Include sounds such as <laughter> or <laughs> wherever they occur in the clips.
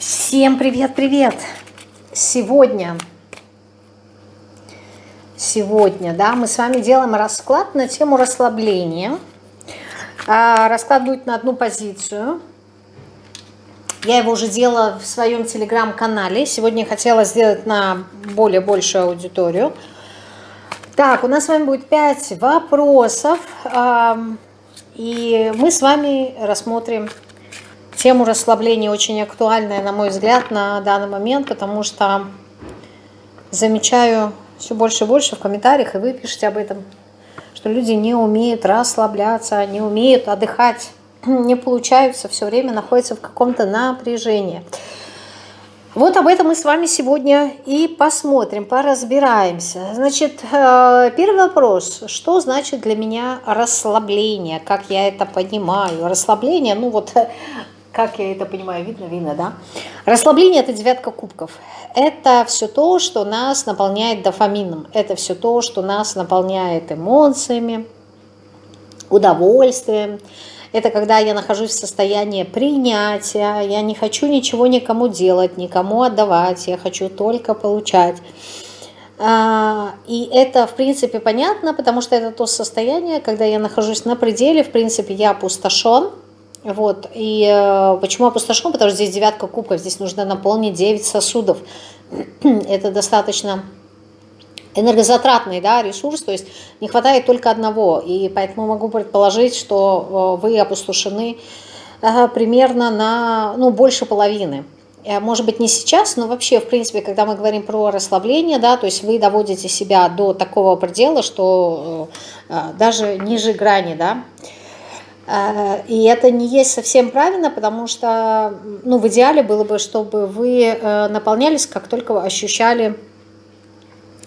Всем привет-привет! Сегодня, сегодня, да, мы с вами делаем расклад на тему расслабления. А, расклад будет на одну позицию. Я его уже делала в своем телеграм-канале. Сегодня хотела сделать на более большую аудиторию. Так, у нас с вами будет 5 вопросов. И мы с вами рассмотрим тему расслабления, очень актуальная, на мой взгляд, на данный момент, потому что замечаю все больше и больше в комментариях, и вы пишете об этом, что люди не умеют расслабляться, не умеют отдыхать, <clears throat> не получаются, все время находятся в каком-то напряжении. Вот об этом мы с вами сегодня и посмотрим, поразбираемся. Значит, э, первый вопрос. Что значит для меня расслабление? Как я это понимаю? Расслабление, ну вот, как я это понимаю, видно, видно, да? Расслабление – это девятка кубков. Это все то, что нас наполняет дофамином. Это все то, что нас наполняет эмоциями, удовольствием, это когда я нахожусь в состоянии принятия, я не хочу ничего никому делать, никому отдавать, я хочу только получать. А, и это, в принципе, понятно, потому что это то состояние, когда я нахожусь на пределе, в принципе, я опустошен. Вот. И э, почему опустошен? Потому что здесь девятка кубков, здесь нужно наполнить 9 сосудов. <clears throat> это достаточно энергозатратный да, ресурс, то есть не хватает только одного. И поэтому могу предположить, что э, вы опустошены э, примерно на ну, больше половины. Э, может быть, не сейчас, но вообще, в принципе, когда мы говорим про расслабление, да, то есть вы доводите себя до такого предела, что даже ниже грани, да, и это не есть совсем правильно, потому что ну, в идеале было бы, чтобы вы наполнялись, как только ощущали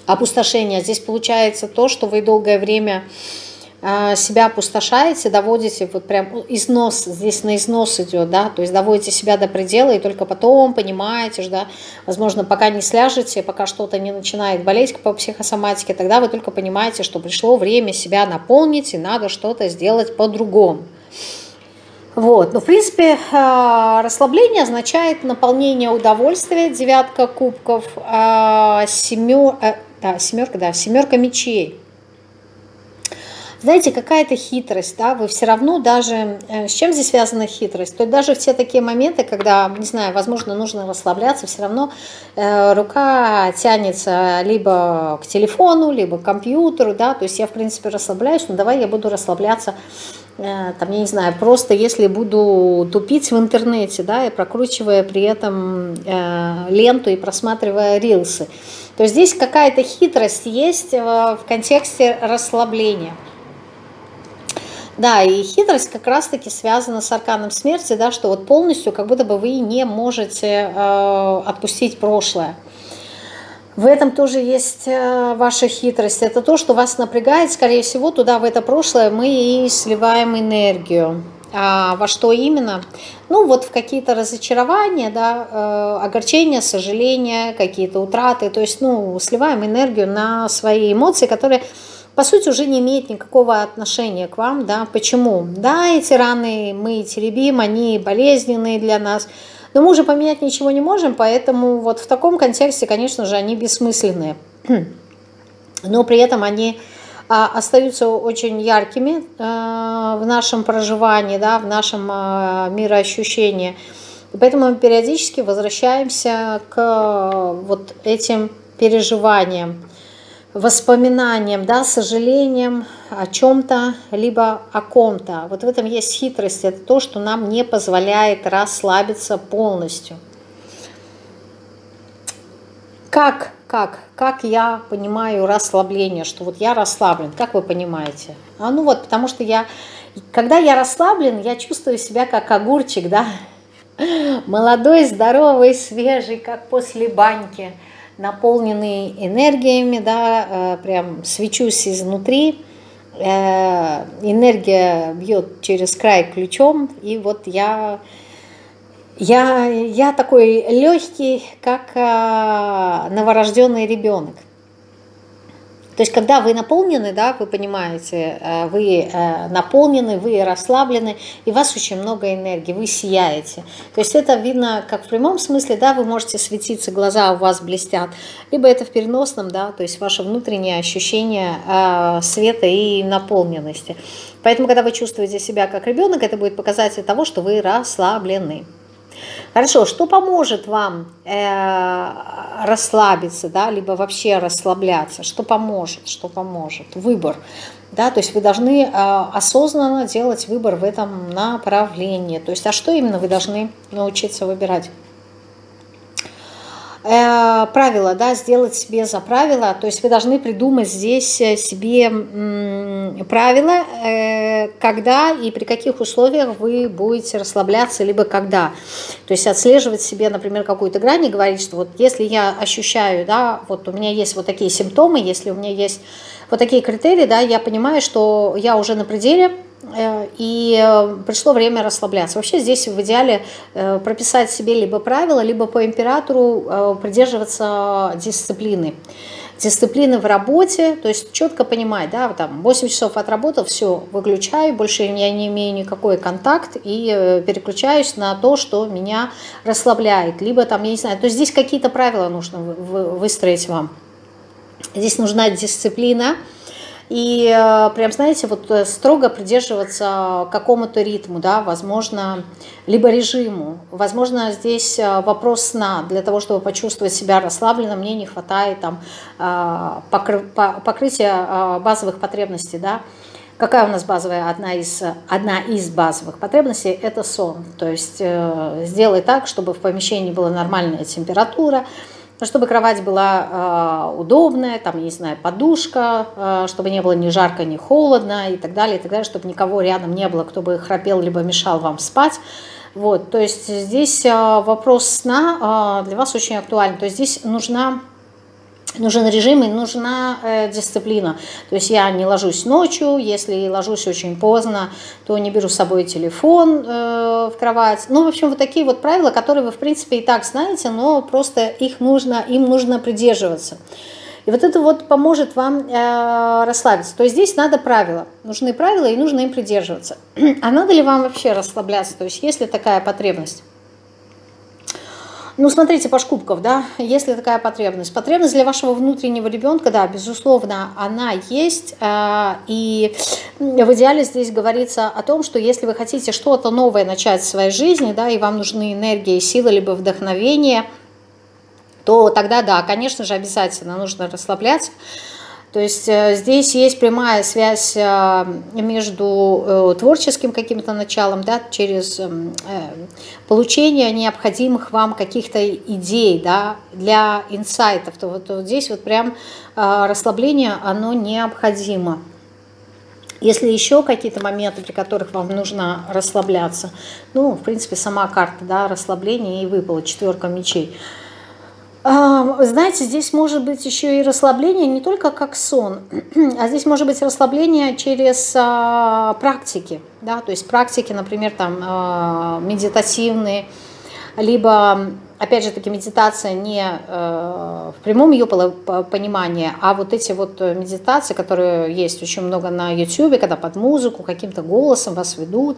опустошение. Здесь получается то, что вы долгое время себя опустошаете, доводите, вот прям износ, здесь на износ идет, да, то есть доводите себя до предела, и только потом понимаете, да, возможно, пока не сляжете, пока что-то не начинает болеть по психосоматике, тогда вы только понимаете, что пришло время себя наполнить, и надо что-то сделать по-другому. Вот. Но, в принципе, а, расслабление означает наполнение удовольствия, девятка кубков, а, семер, э, да, семерка, да, семерка мечей. Знаете, какая-то хитрость, да, вы все равно даже, э, с чем здесь связана хитрость? То есть даже в те такие моменты, когда, не знаю, возможно, нужно расслабляться, все равно э, рука тянется либо к телефону, либо к компьютеру, да, то есть я, в принципе, расслабляюсь, но давай я буду расслабляться Э, там, я не знаю, просто если буду тупить в интернете, да, и прокручивая при этом э, ленту и просматривая рилсы, то здесь какая-то хитрость есть э, в контексте расслабления. Да, и хитрость как раз-таки связана с арканом смерти, да, что вот полностью как будто бы вы не можете э, отпустить прошлое. В этом тоже есть э, ваша хитрость. Это то, что вас напрягает. Скорее всего, туда, в это прошлое, мы и сливаем энергию. А во что именно? Ну, вот в какие-то разочарования, да, э, огорчения, сожаления, какие-то утраты. То есть, ну, сливаем энергию на свои эмоции, которые, по сути, уже не имеют никакого отношения к вам, да. Почему? Да, эти раны мы теребим, они болезненные для нас – но мы уже поменять ничего не можем, поэтому вот в таком контексте, конечно же, они бессмысленные. <clears throat> Но при этом они а, остаются очень яркими а, в нашем проживании, да, в нашем а, мироощущении. И поэтому мы периодически возвращаемся к вот этим переживаниям воспоминанием, да, сожалением о чем-то, либо о ком-то. Вот в этом есть хитрость, это то, что нам не позволяет расслабиться полностью. Как, как, как я понимаю расслабление, что вот я расслаблен, как вы понимаете? А ну вот, потому что я, когда я расслаблен, я чувствую себя как огурчик, да, молодой, здоровый, свежий, как после баньки – наполненный энергиями, да, э, прям свечусь изнутри, э, энергия бьет через край ключом, и вот я, я, я такой легкий, как э, новорожденный ребенок. То есть, когда вы наполнены, да, вы понимаете, э, вы э, наполнены, вы расслаблены, и у вас очень много энергии, вы сияете. То есть, это видно как в прямом смысле, да, вы можете светиться, глаза у вас блестят, либо это в переносном, да, то есть, ваше внутреннее ощущение э, света и наполненности. Поэтому, когда вы чувствуете себя как ребенок, это будет показатель того, что вы расслаблены. Хорошо, что поможет вам э, расслабиться, да, либо вообще расслабляться? Что поможет? Что поможет? Выбор. Да, то есть вы должны э, осознанно делать выбор в этом направлении. То есть, а что именно вы должны научиться выбирать? Э, правила, да, сделать себе за правила, то есть вы должны придумать здесь э, себе правила, э, когда и при каких условиях вы будете расслабляться, либо когда. То есть отслеживать себе, например, какую-то грань и говорить, что вот если я ощущаю, да, вот у меня есть вот такие симптомы, если у меня есть вот такие критерии, да, я понимаю, что я уже на пределе, и э, пришло время расслабляться. Вообще здесь в идеале э, прописать себе либо правила, либо по императору придерживаться дисциплины. Дисциплины в работе, то есть четко понимать, да, там 8 часов отработал, все, выключаю, больше я не имею никакой контакт и переключаюсь на то, что меня расслабляет. Либо там, я не знаю, то есть здесь какие-то правила нужно выстроить вам. Здесь нужна дисциплина, и э, прям, знаете, вот э, строго придерживаться какому-то ритму, да, возможно, либо режиму. Возможно, здесь э, вопрос сна. Для того, чтобы почувствовать себя расслабленным, мне не хватает там покрытия базовых потребностей, да. Какая у нас базовая, одна из, одна из базовых потребностей – это сон. То есть сделай так, чтобы в помещении была нормальная температура, но чтобы кровать была э, удобная, там, не знаю, подушка, э, чтобы не было ни жарко, ни холодно и так далее, и так далее, чтобы никого рядом не было, кто бы храпел, либо мешал вам спать. Вот, то есть здесь э, вопрос сна для вас очень актуален. То есть здесь нужна нужен режим и нужна э, дисциплина. То есть я не ложусь ночью, если ложусь очень поздно, то не беру с собой телефон э, в кровать. Ну, в общем, вот такие вот правила, которые вы, в принципе, и так знаете, но просто их нужно, им нужно придерживаться. И вот это вот поможет вам э, расслабиться. То есть здесь надо правила. Нужны правила и нужно им придерживаться. <clears throat> А надо ли вам вообще расслабляться? То есть есть ли такая потребность? Ну, смотрите, по шкубков, да, если такая потребность. Потребность для вашего внутреннего ребенка, да, безусловно, она есть. А, и в идеале здесь говорится о том, что если вы хотите что-то новое начать в своей жизни, да, и вам нужны энергия сила, либо вдохновение, то тогда, да, конечно же, обязательно нужно расслабляться, то есть э, здесь есть прямая связь э, между э, творческим каким-то началом, да, через эм, получение необходимых вам каких-то идей да, для инсайтов. То вот, вот здесь вот прям расслабление, оно необходимо. Если еще какие-то моменты, при которых вам нужно расслабляться, ну, в принципе, сама карта, да, расслабление и выпала четверка мечей – знаете, здесь может быть еще и расслабление не только как сон, <clears throat> а здесь может быть расслабление через а, практики, да, то есть практики, например, там а, медитативные, либо, опять же таки, медитация не а, в прямом ее понимании, а вот эти вот медитации, которые есть очень много на YouTube, когда под музыку каким-то голосом вас ведут,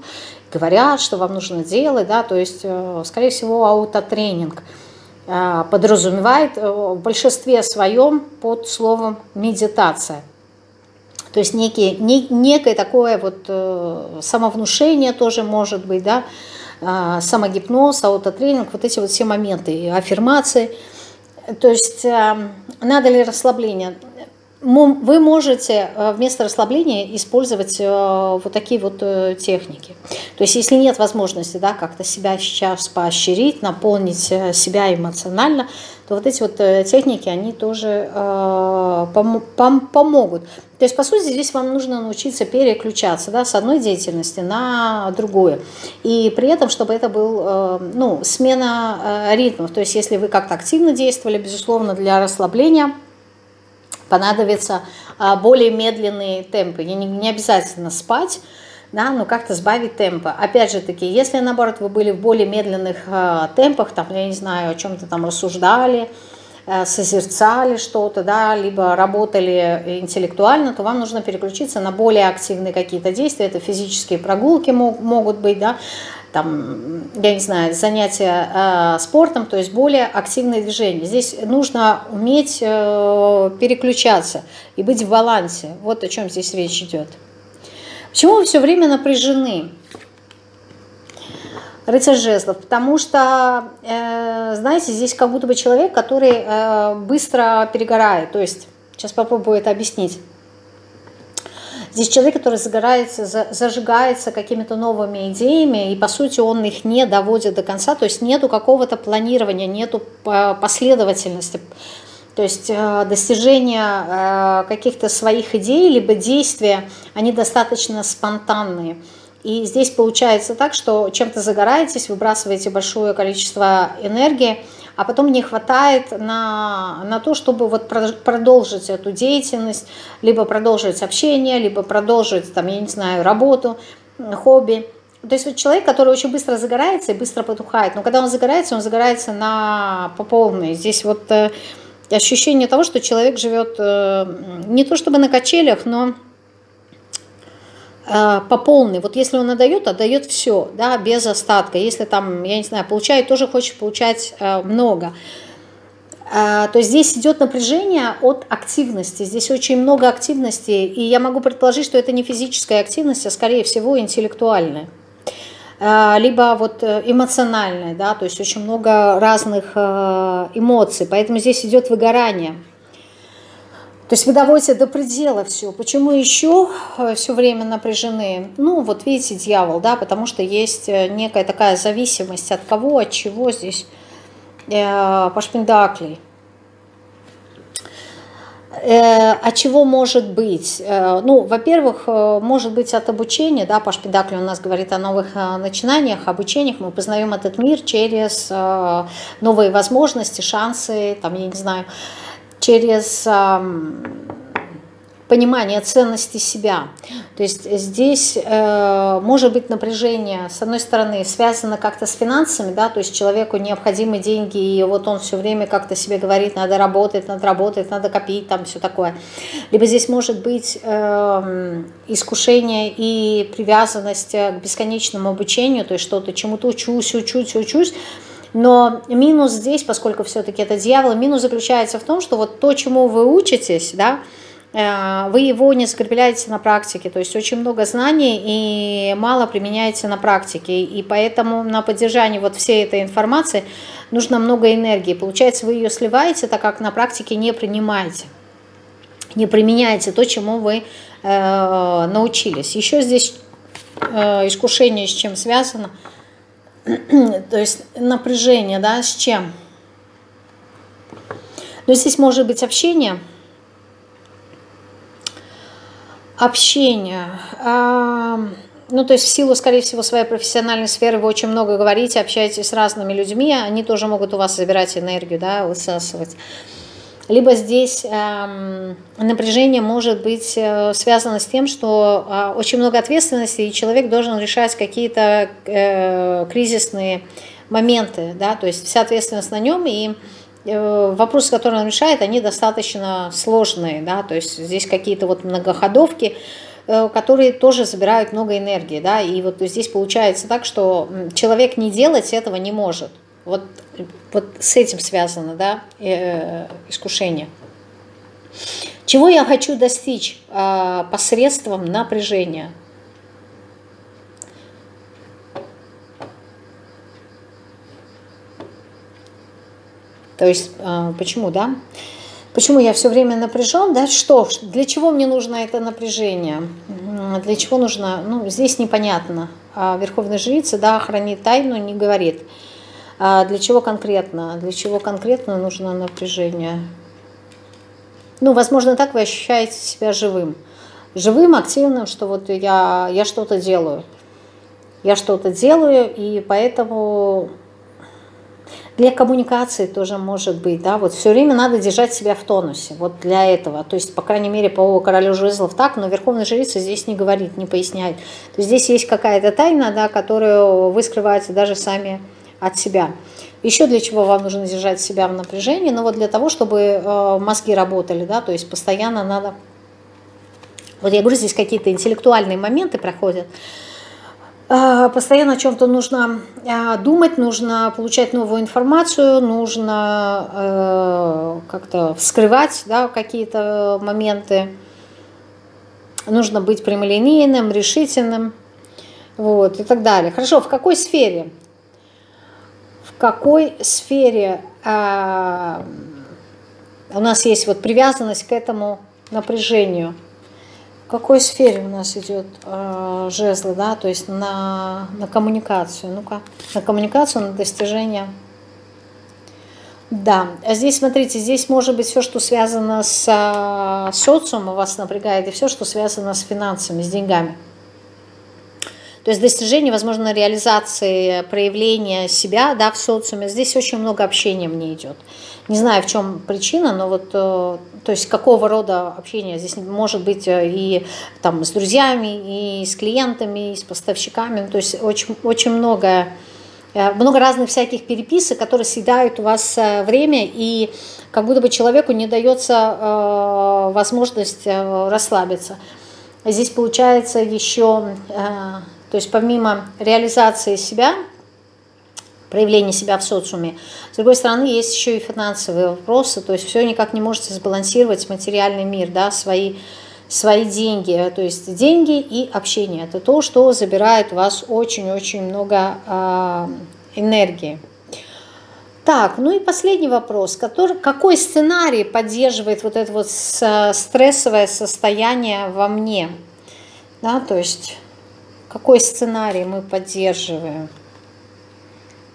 говорят, что вам нужно делать, да, то есть, э, скорее всего, аутотренинг – а, подразумевает э, в большинстве своем под словом медитация. То есть некие, не, некое такое вот э, самовнушение тоже может быть, да, самогипноз, аутотренинг, вот эти вот все моменты, аффирмации. То есть э, надо ли расслабление? Вы можете э, вместо расслабления использовать э, вот такие вот э, техники. То есть если нет возможности да, как-то себя сейчас поощрить, наполнить себя эмоционально, то вот эти вот техники, они тоже пом пом помогут. То есть, по сути, здесь вам нужно научиться переключаться да, с одной деятельности на другую. И при этом, чтобы это был ну, смена ритмов. То есть, если вы как-то активно действовали, безусловно, для расслабления – понадобятся а, более медленные темпы. Не, не обязательно спать, да, но как-то сбавить темпы. Опять же таки, если наоборот вы были в более медленных э, темпах, там, я не знаю, о чем-то там рассуждали, э, созерцали что-то, да, либо работали интеллектуально, то вам нужно переключиться на более активные какие-то действия. Это физические прогулки могут быть, да, там, я не знаю, занятия э, спортом, то есть более активные движения. Здесь нужно уметь э, переключаться и быть в балансе. Вот о чем здесь речь идет. Почему вы все время напряжены? Рыцарь жезлов, потому что, э, знаете, здесь как будто бы человек, который э, быстро перегорает. То есть, сейчас попробую это объяснить. Здесь человек, который загорается, зажигается какими-то новыми идеями, и по сути он их не доводит до конца, то есть нету какого-то планирования, нету э, последовательности. То есть э, достижение э, каких-то своих идей, либо действия, они достаточно спонтанные. И здесь получается так, что чем-то загораетесь, выбрасываете большое количество энергии, а потом не хватает на, на то, чтобы вот продолжить эту деятельность, либо продолжить общение, либо продолжить, там, я не знаю, работу, хобби. То есть вот человек, который очень быстро загорается и быстро потухает, но когда он загорается, он загорается на, по полной. Здесь вот э, ощущение того, что человек живет э, не то чтобы на качелях, но по полной. Вот если он отдает, отдает все, да, без остатка. Если там, я не знаю, получает, тоже хочет получать э, много. Э, то есть здесь идет напряжение от активности. Здесь очень много активности. И я могу предположить, что это не физическая активность, а скорее всего интеллектуальная либо вот эмоциональная, да, то есть очень много разных эмоций, поэтому здесь идет выгорание. То есть вы доводите до предела все. Почему еще э, все время напряжены? Ну, вот видите, дьявол, да, потому что есть э, некая такая зависимость от кого, от чего здесь э, пашпиндаклей. Э, от чего может быть? Э, ну, во-первых, э, может быть от обучения, да, Паш у нас говорит о новых начинаниях, обучениях, мы познаем этот мир через новые возможности, шансы, там, я не знаю, через понимание ценности себя. То есть здесь э, может быть напряжение, с одной стороны, связано как-то с финансами, да, то есть человеку необходимы деньги, и вот он все время как-то себе говорит, надо работать, надо работать, надо копить, там все такое. Либо здесь может быть э, искушение и привязанность к бесконечному обучению, то есть что-то чему-то учусь, учусь, учусь, но минус здесь, поскольку все-таки это дьявол, минус заключается в том, что вот то, чему вы учитесь, да, э, вы его не закрепляете на практике, то есть очень много знаний и мало применяете на практике, и поэтому на поддержание вот всей этой информации нужно много энергии. Получается, вы ее сливаете, так как на практике не принимаете, не применяете то, чему вы э, научились. Еще здесь э, искушение с чем связано – <clears throat> то есть напряжение, да, с чем? Но здесь может быть общение. Общение. А, ну, то есть в силу, скорее всего, своей профессиональной сферы вы очень много говорите, общаетесь с разными людьми, они тоже могут у вас забирать энергию, да, высасывать либо здесь э, напряжение может быть э, связано с тем, что э, очень много ответственности, и человек должен решать какие-то э, кризисные моменты, да, то есть вся ответственность на нем, и э, вопросы, которые он решает, они достаточно сложные, да, то есть здесь какие-то вот многоходовки, э, которые тоже забирают много энергии, да, и вот здесь получается так, что человек не делать этого не может. Вот, вот с этим связано, да, э, искушение. Чего я хочу достичь э, посредством напряжения? То есть, э, почему, да? Почему я все время напряжен, да? Что? Для чего мне нужно это напряжение? Для чего нужно? Ну, здесь непонятно. А Верховная жрица, да, хранит тайну, не говорит. А для чего конкретно? Для чего конкретно нужно напряжение? Ну, возможно, так вы ощущаете себя живым. Живым, активным, что вот я, я что-то делаю. Я что-то делаю, и поэтому для коммуникации тоже может быть, да, вот все время надо держать себя в тонусе, вот для этого, то есть, по крайней мере, по королю жезлов так, но верховная жрица здесь не говорит, не поясняет, то есть здесь есть какая-то тайна, да, которую вы скрываете даже сами от себя. Еще для чего вам нужно держать себя в напряжении? Ну вот для того, чтобы э, мозги работали, да, то есть постоянно надо... Вот я говорю, здесь какие-то интеллектуальные моменты проходят, э, постоянно о чем-то нужно э, думать, нужно получать новую информацию, нужно э, как-то вскрывать да, какие-то моменты, нужно быть прямолинейным, решительным вот, и так далее. Хорошо, в какой сфере? Какой сфере а, у нас есть вот привязанность к этому напряжению? В какой сфере у нас идет э, жезлы, да, то есть на, на коммуникацию, ну-ка, на коммуникацию, на достижение. Да, а здесь, смотрите, здесь может быть все, что связано с э, социумом, вас напрягает, и все, что связано с финансами, с деньгами. То есть достижение, возможно, реализации проявления себя да, в социуме. Здесь очень много общения мне идет. Не знаю, в чем причина, но вот, э, то есть какого рода общение здесь может быть э, и там с друзьями, и с клиентами, и с поставщиками. То есть очень, очень много, э, много разных всяких переписок, которые съедают у вас время, и как будто бы человеку не дается возможность расслабиться. Здесь получается еще то есть помимо реализации себя, проявления себя в социуме, с другой стороны, есть еще и финансовые вопросы, то есть все никак не можете сбалансировать материальный мир, да, свои, свои деньги, то есть деньги и общение. Это то, что забирает у вас очень-очень много э, энергии. Так, ну и последний вопрос. Который, какой сценарий поддерживает вот это вот стрессовое состояние во мне? Да, то есть какой сценарий мы поддерживаем?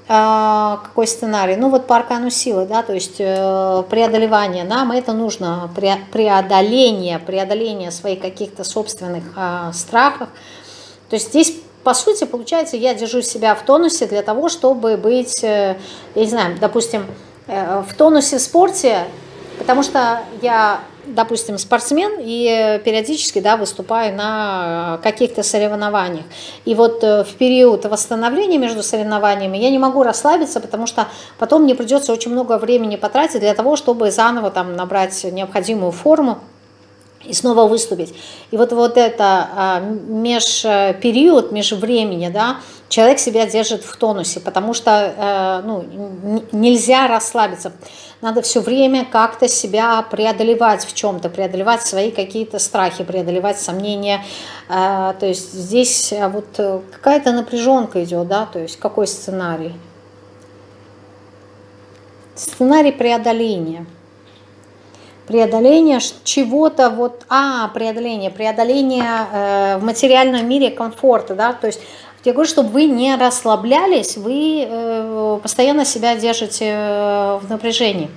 А, какой сценарий? Ну вот по аркану силы, да, то есть э, преодолевание. Нам это нужно, преодоление, преодоление своих каких-то собственных а, страхов. То есть здесь по сути, получается, я держу себя в тонусе для того, чтобы быть, э, я не знаю, допустим, э, в тонусе в спорте, потому что я допустим, спортсмен и периодически да, выступаю на каких-то соревнованиях. И вот э, в период восстановления между соревнованиями я не могу расслабиться, потому что потом мне придется очень много времени потратить для того, чтобы заново там набрать необходимую форму и снова выступить. И вот, вот это а, межпериод, межвремени, да, человек себя держит в тонусе, потому что э, ну, нельзя расслабиться. Надо все время как-то себя преодолевать в чем-то, преодолевать свои какие-то страхи, преодолевать сомнения. Э, то есть здесь э, вот какая-то напряженка идет, да, то есть какой сценарий? Сценарий преодоления – преодоление чего-то вот, а, преодоление, преодоление э, в материальном мире комфорта, да, то есть я говорю, чтобы вы не расслаблялись, вы э, постоянно себя держите э, в напряжении.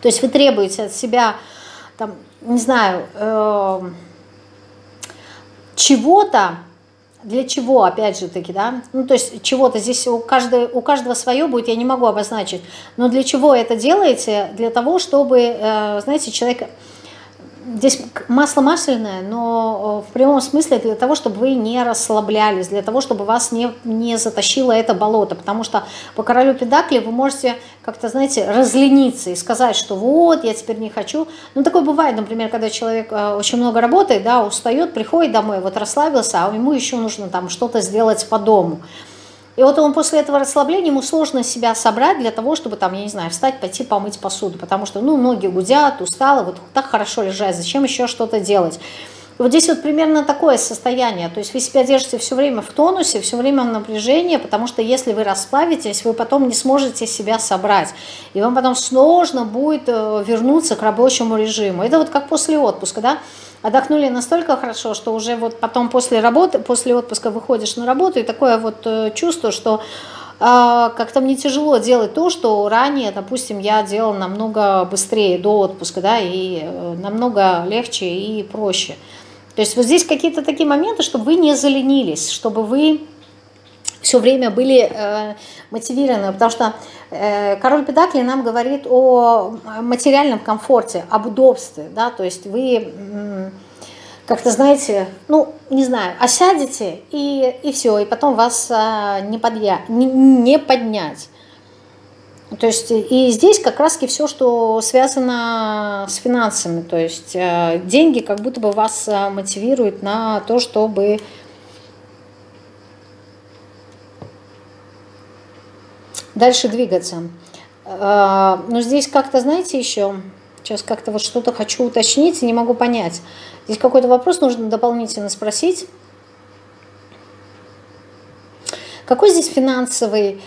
То есть вы требуете от себя, там, не знаю, э, чего-то, для чего, опять же таки, да, ну, то есть чего-то здесь у каждого, у каждого свое будет, я не могу обозначить, но для чего это делаете? Для того, чтобы, э, знаете, человек здесь масло масляное, но э, в прямом смысле для того, чтобы вы не расслаблялись, для того, чтобы вас не, не затащило это болото, потому что по королю Педакли вы можете как-то, знаете, разлениться и сказать, что вот, я теперь не хочу. Ну, такое бывает, например, когда человек э, очень много работает, да, устает, приходит домой, вот расслабился, а ему еще нужно там что-то сделать по дому. И вот он после этого расслабления, ему сложно себя собрать для того, чтобы там, я не знаю, встать, пойти помыть посуду, потому что, ну, ноги гудят, устала, вот так хорошо лежать, зачем еще что-то делать? И вот здесь вот примерно такое состояние, то есть вы себя держите все время в тонусе, все время в напряжении, потому что если вы расплавитесь, вы потом не сможете себя собрать, и вам потом сложно будет э, вернуться к рабочему режиму. Это вот как после отпуска, да, отдохнули настолько хорошо, что уже вот потом после работы, после отпуска выходишь на работу, и такое вот э, чувство, что а, как-то мне тяжело делать то, что ранее, допустим, я делала намного быстрее до отпуска, да, и э, намного легче и проще. То есть вот здесь какие-то такие моменты, чтобы вы не заленились, чтобы вы все время были э, мотивированы, потому что э, король Педакли нам говорит о материальном комфорте, об удобстве, да, то есть вы э, как-то, знаете, ну, не знаю, осядете и, и все, и потом вас э, не, подъя, не, не поднять. То есть и здесь как раз-таки все, что связано с финансами. То есть э, деньги как будто бы вас э, мотивируют на то, чтобы дальше двигаться. Э, но здесь как-то, знаете, еще, сейчас как-то вот что-то хочу уточнить, не могу понять. Здесь какой-то вопрос нужно дополнительно спросить. Какой здесь финансовый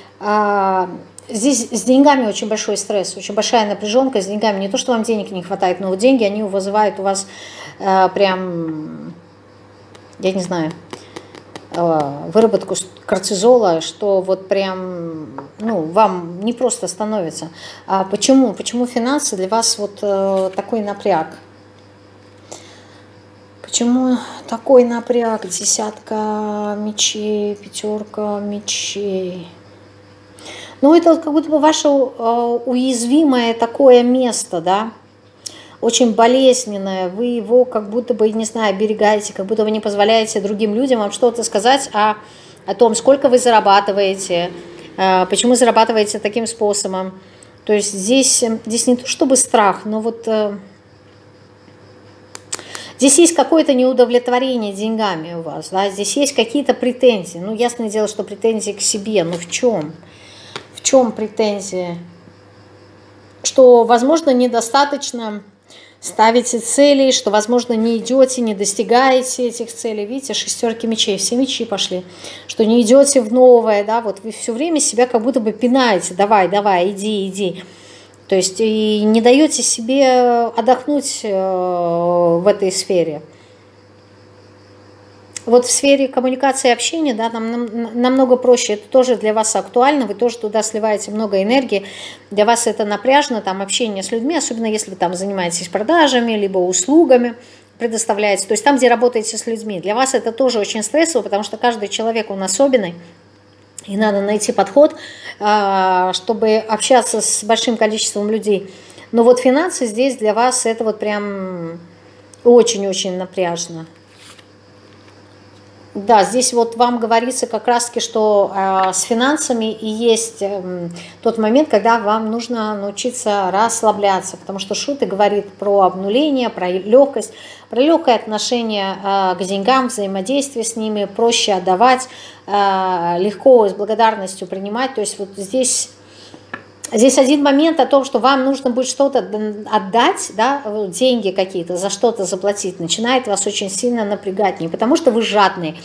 Здесь с деньгами очень большой стресс, очень большая напряженка с деньгами. Не то, что вам денег не хватает, но вот деньги, они вызывают у вас э, прям, я не знаю, э, выработку кортизола, что вот прям, ну, вам не просто становится. А почему? Почему финансы для вас вот э, такой напряг? Почему такой напряг? Десятка мечей, пятерка мечей. Ну, это вот как будто бы ваше э, уязвимое такое место, да, очень болезненное, вы его как будто бы, не знаю, оберегаете, как будто вы не позволяете другим людям вам что-то сказать о, о том, сколько вы зарабатываете, э, почему зарабатываете таким способом. То есть здесь, здесь не то чтобы страх, но вот э, здесь есть какое-то неудовлетворение деньгами у вас, да, здесь есть какие-то претензии. Ну, ясное дело, что претензии к себе, но в чем? чем претензии? Что, возможно, недостаточно ставите цели, что, возможно, не идете, не достигаете этих целей. Видите, шестерки мечей, все мечи пошли. Что не идете в новое, да, вот вы все время себя как будто бы пинаете. Давай, давай, иди, иди. То есть и не даете себе отдохнуть э, в этой сфере вот в сфере коммуникации и общения, да, нам намного проще, это тоже для вас актуально, вы тоже туда сливаете много энергии, для вас это напряжно, там, общение с людьми, особенно если там занимаетесь продажами, либо услугами, предоставляете, то есть там, где работаете с людьми. Для вас это тоже очень стрессово, потому что каждый человек, он особенный, и надо найти подход, а, чтобы общаться с большим количеством людей. Но вот финансы здесь для вас это вот прям очень-очень напряжно. Да, здесь вот вам говорится как раз-таки, что э, с финансами и есть э, тот момент, когда вам нужно научиться расслабляться, потому что Шуты говорит про обнуление, про легкость, про легкое отношение э, к деньгам, взаимодействие с ними, проще отдавать, э, легко с благодарностью принимать. То есть вот здесь Здесь один момент о том, что вам нужно будет что-то отдать, да, деньги какие-то, за что-то заплатить, начинает вас очень сильно напрягать. Не потому что вы жадный,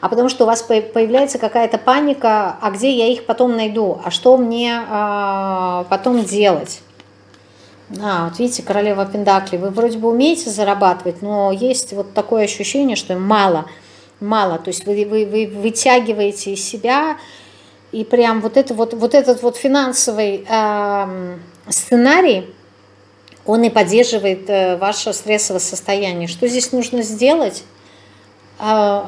а потому что у вас появляется какая-то паника, а где я их потом найду, а что мне а, потом делать. А, вот видите, королева Пендакли, вы вроде бы умеете зарабатывать, но есть вот такое ощущение, что мало, мало. То есть вы, вы, вы вытягиваете из себя и прям вот, это вот, вот этот вот финансовый э, сценарий, он и поддерживает э, ваше стрессовое состояние. Что здесь нужно сделать? Э,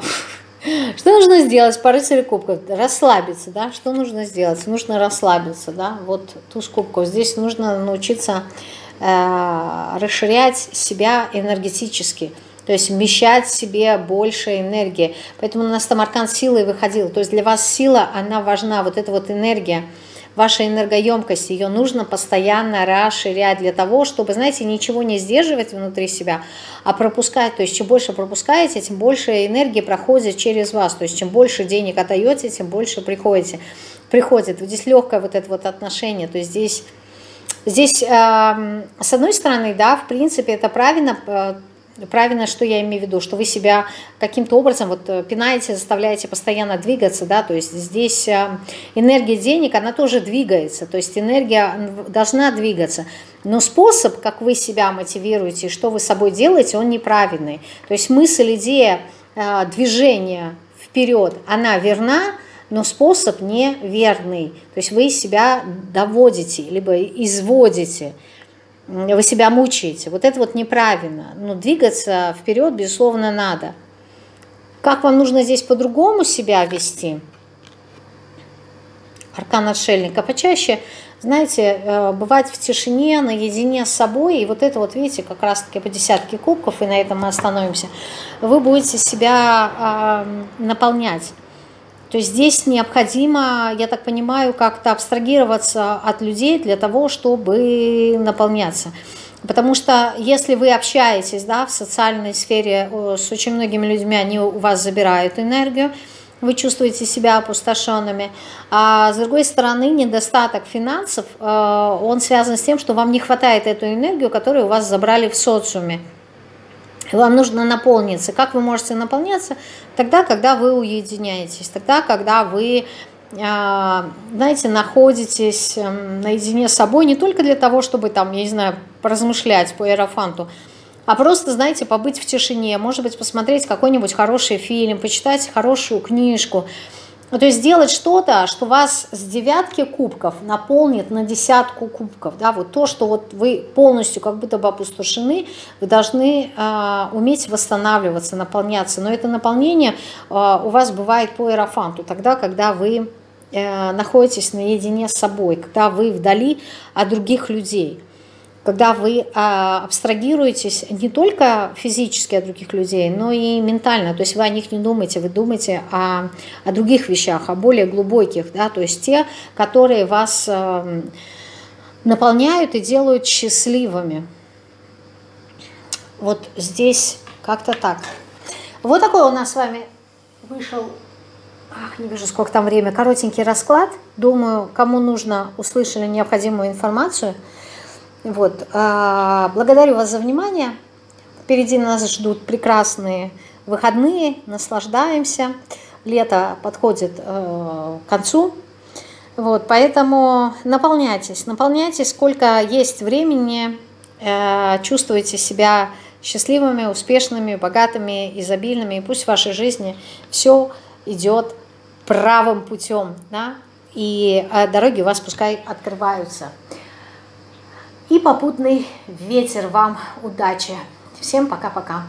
<laughs> что нужно сделать по рыцарю кубков? Расслабиться, да? Что нужно сделать? Нужно расслабиться, да? Вот туз кубков. Здесь нужно научиться э, расширять себя энергетически то есть вмещать в себе больше энергии. Поэтому у нас там аркан силы выходил. То есть для вас сила, она важна, вот эта вот энергия, ваша энергоемкость, ее нужно постоянно расширять для того, чтобы, знаете, ничего не сдерживать внутри себя, а пропускать. То есть чем больше пропускаете, тем больше энергии проходит через вас. То есть чем больше денег отдаете, тем больше приходите. Приходит. Вот здесь легкое вот это вот отношение. То есть здесь Здесь, э, с одной стороны, да, в принципе, это правильно, э, правильно, что я имею в виду, что вы себя каким-то образом вот э, пинаете, заставляете постоянно двигаться, да, то есть здесь э, энергия денег, она тоже двигается, то есть энергия должна двигаться, но способ, как вы себя мотивируете, что вы собой делаете, он неправильный, то есть мысль, идея э, движения вперед, она верна, но способ неверный, то есть вы себя доводите, либо изводите, вы себя мучаете. Вот это вот неправильно. Но ну, двигаться вперед, безусловно, надо. Как вам нужно здесь по-другому себя вести? Аркан отшельника. Почаще, знаете, э, бывать в тишине, наедине с собой. И вот это вот, видите, как раз-таки по десятке кубков, и на этом мы остановимся. Вы будете себя э, наполнять. То есть здесь необходимо, я так понимаю, как-то абстрагироваться от людей для того, чтобы наполняться. Потому что если вы общаетесь да, в социальной сфере с очень многими людьми, они у вас забирают энергию, вы чувствуете себя опустошенными. А с другой стороны, недостаток финансов, э, он связан с тем, что вам не хватает эту энергию, которую у вас забрали в социуме. Вам нужно наполниться. Как вы можете наполняться? Тогда, когда вы уединяетесь, тогда, когда вы э, знаете, находитесь эм, наедине с собой не только для того, чтобы там, я не знаю, поразмышлять по аэрофанту, а просто, знаете, побыть в тишине, может быть, посмотреть какой-нибудь хороший фильм, почитать хорошую книжку. Ну, то есть сделать что-то, что вас с девятки кубков наполнит на десятку кубков. Да? Вот то, что вот вы полностью как будто бы опустошены, вы должны э, уметь восстанавливаться, наполняться. Но это наполнение э, у вас бывает по аэрофанту, тогда, когда вы э, находитесь наедине с собой, когда вы вдали от других людей когда вы а, абстрагируетесь не только физически от других людей, но и ментально, то есть вы о них не думаете, вы думаете о, о других вещах, о более глубоких, да, то есть те, которые вас а, наполняют и делают счастливыми. Вот здесь как-то так. Вот такой у нас с вами вышел, ах, не вижу, сколько там время, коротенький расклад. Думаю, кому нужно, услышали необходимую информацию – вот. А, благодарю вас за внимание. Впереди нас ждут прекрасные выходные, наслаждаемся. Лето подходит э, к концу. Вот, поэтому наполняйтесь, наполняйтесь, сколько есть времени, э, чувствуйте себя счастливыми, успешными, богатыми, изобильными, и пусть в вашей жизни все идет правым путем, да, и э, дороги у вас пускай открываются и попутный ветер вам удачи. Всем пока-пока.